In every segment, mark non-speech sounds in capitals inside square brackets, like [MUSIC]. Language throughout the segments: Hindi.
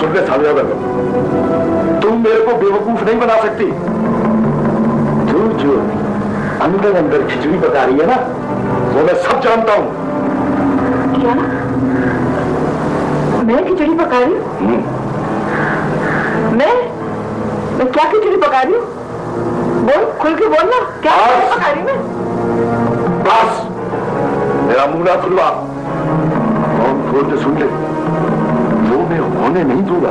सुन ले सालियागर तुम मेरे को बेवकूफ़ नहीं बना सकती। तू जो अंदर अंदर खिचड़ी पका रही है ना वो मैं सब जानता हूँ। क्या मैं खिचड़ी पका रही हूँ? हम्म, मैं मैं क्या खिचड़ी पका रही हूँ? बोल खुल के बोल ना क्या पका रही मैं? बस। मेरा मुँह ना खुलवा। कौन खोल के सुन ले। मैं होने नहीं दूँगा।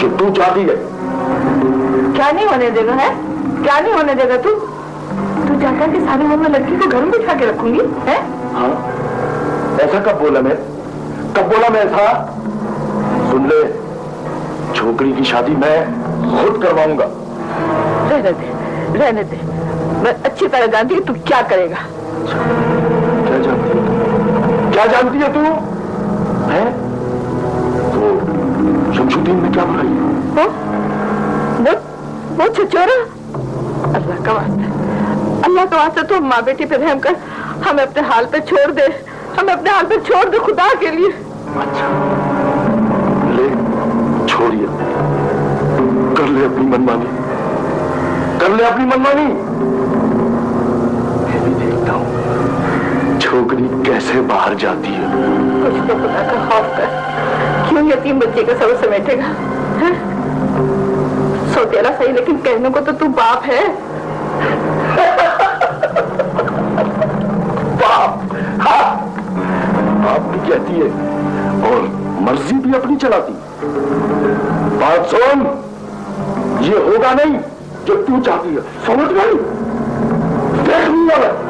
जो तू चाहती है। क्या नहीं होने देगा है? क्या नहीं होने देगा तू? तू चाहता है कि सारी उम्र लड़की को घर में बिठा के रखूँगी है? हाँ। ऐसा कब बोला मैं? कब बोला मैं ऐसा? सुन ले छोकरी की शादी मैं खुद करवाऊँगा। रहने दे रहने दे। मैं अच्छी तरह जानती हूँ तू क्या करेगा। क्या जानती है क्या जानती है तू? वो? वो? वो छचोरा अल्लाह का वास्ता। अल्लाह का वास्ता तो माँ बेटी पे रहम कर हमें अपने हाल पे छोड़ दे। हमें अपने हाल पे छोड़ दे खुदा के लिए। अच्छा। ले छोड़िए कर ले अपनी मनमानी। कर ले अपनी मनमानी। मैं भी देखता हूँ छोकरी कैसे बाहर जाती है। कुछ तो खुदा का खौफ कर। क्यों यतीम बच्चे का सब समेटेगा? सौतेला सही, लेकिन कहने को तो तू बाप है। [LAUGHS] बाप? हाँ। बाप भी कहती है, और मर्ज़ी भी अपनी चलाती। बात सुन, ये होगा नहीं जो तू चाहती है। समझ गई? देख लूँगा मैं।